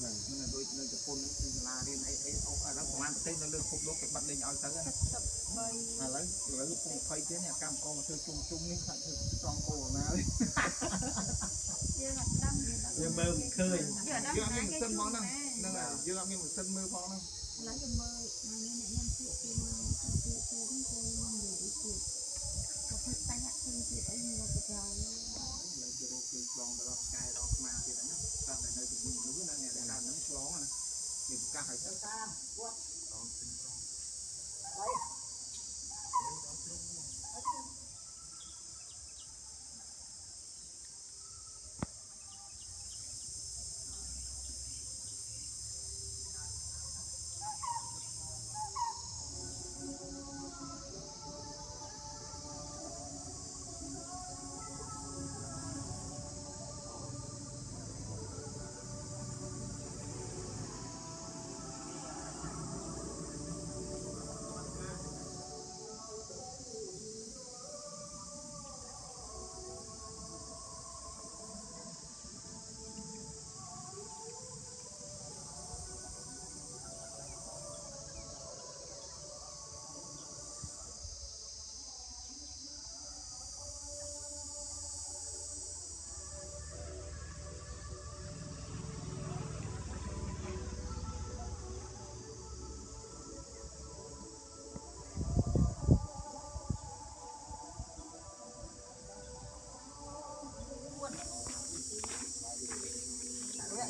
ហ្នឹងមិនដូចនៅជប៉ុនគឺសាលារៀនអីអីអូអាហ្នឹងប្រហែលប្រទេសនៅលើពិភពលោកគេបាត់លេងឲ្យទៅណា13ឥឡូវឥឡូវពុំ20ទៀតនេះកម្មករមកធ្វើជុំជុំនេះខាត់ធ្វើត្រង់គោលណាវិញយើងអត់ដឹងយើងអត់វាមើលមិនឃើញយើងអត់ដឹងយើងអត់មានម៉ាស៊ីនផងហ្នឹងហ្នឹហ្នឹងហើយយើងអត់មានម៉ាស៊ីនមើលផងហ្នឹងឥឡូវយើងមើលថ្ងៃនេះអ្នកញ៉ាំទៀតគេមកទៀតទៅហ្ឆ្លងណាគេប្រកាសឲ្យទៅតាមគាត់